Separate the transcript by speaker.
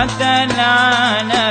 Speaker 1: وتلعنه